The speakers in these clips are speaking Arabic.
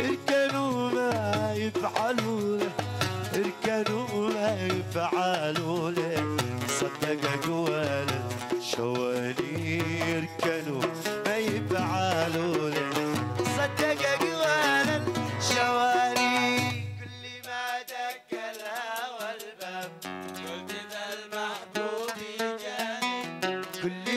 اركنوا ما يفعلوا له اركنوا ما يفعلوا له صدقك ولا شوالي اركنوا ما يفعلوا له صدقك ولا شوالي كل ما دق الهوى الباب قلت ذا المحبوب جاني. كل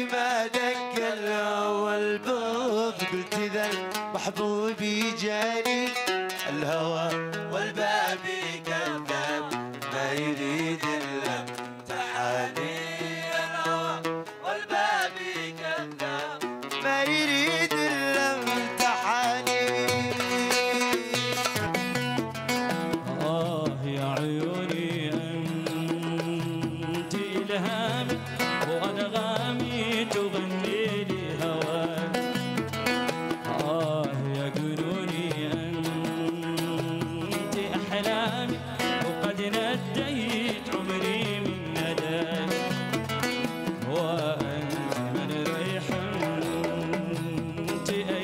T A.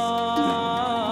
nós.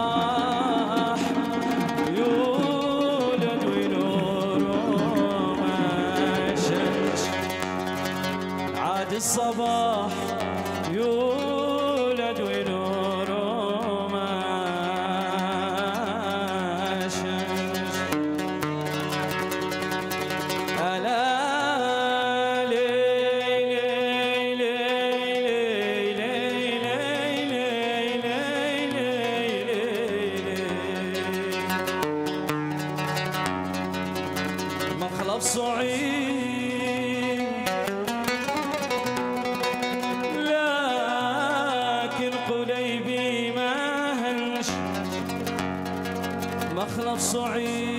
الصعيد.